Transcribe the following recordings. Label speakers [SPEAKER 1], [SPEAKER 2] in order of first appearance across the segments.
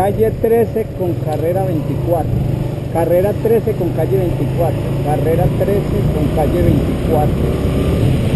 [SPEAKER 1] calle 13 con carrera 24. Carrera 13 con calle 24. Carrera 13 con calle 24.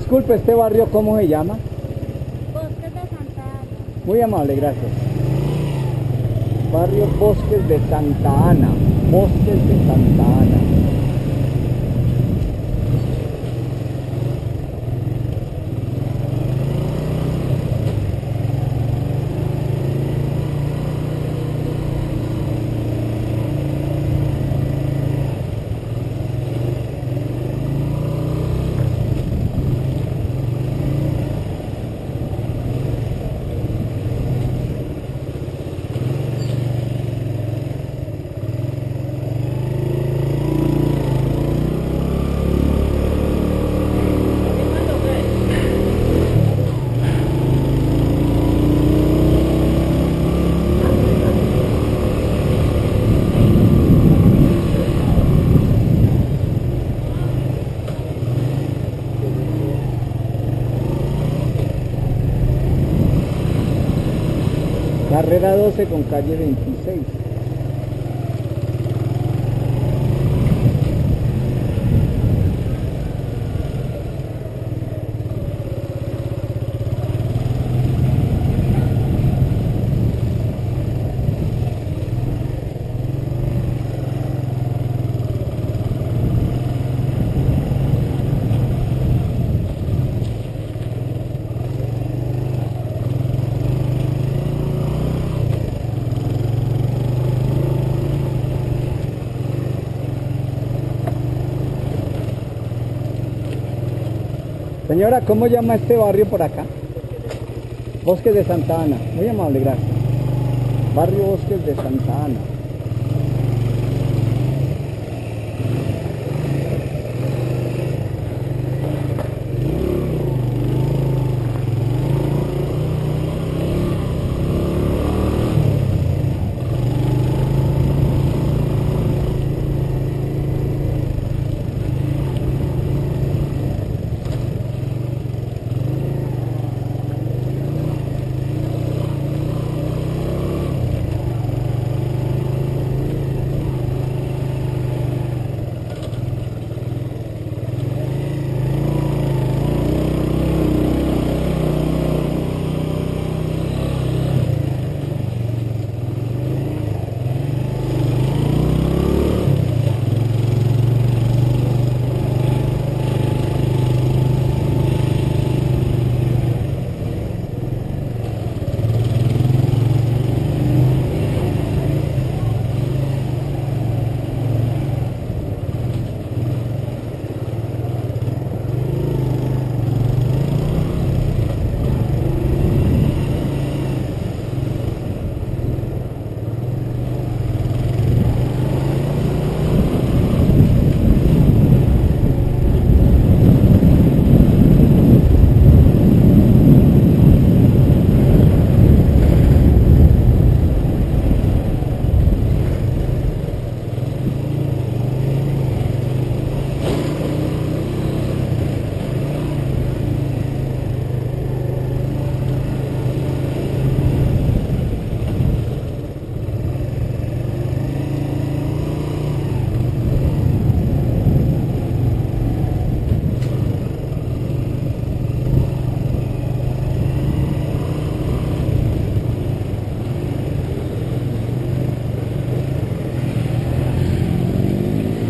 [SPEAKER 1] Disculpe, ¿este barrio cómo se llama?
[SPEAKER 2] Bosques de Santa Ana.
[SPEAKER 1] Muy amable, gracias. Barrio Bosques de Santa Ana. Bosques de Santa Ana. Carrera 12 con calle 26. Señora, ¿cómo llama este barrio por acá? Bosques de Santa Ana. Muy amable, gracias. Barrio Bosques de Santa Ana.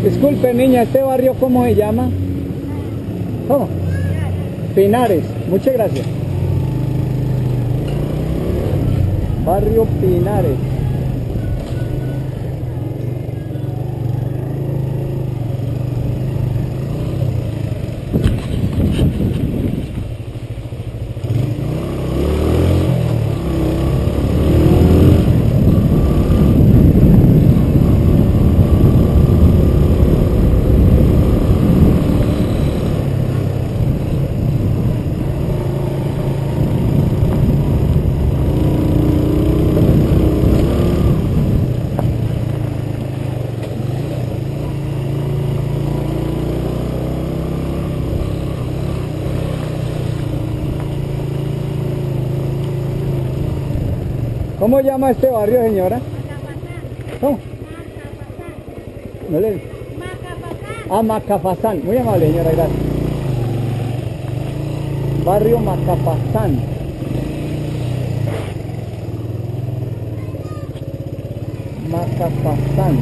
[SPEAKER 1] Disculpe, niña, ¿este barrio cómo se llama? ¿Cómo? Pinares. Muchas gracias. Barrio Pinares. ¿Cómo llama este barrio, señora? ¿Cómo? No le...
[SPEAKER 2] Macapasán.
[SPEAKER 1] Ah, Macapazán. Muy amable, señora, gracias. Barrio Macapazán. Macapazán.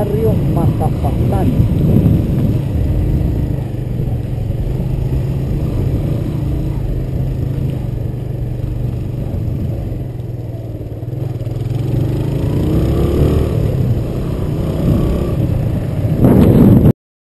[SPEAKER 1] Barrio Macapazán.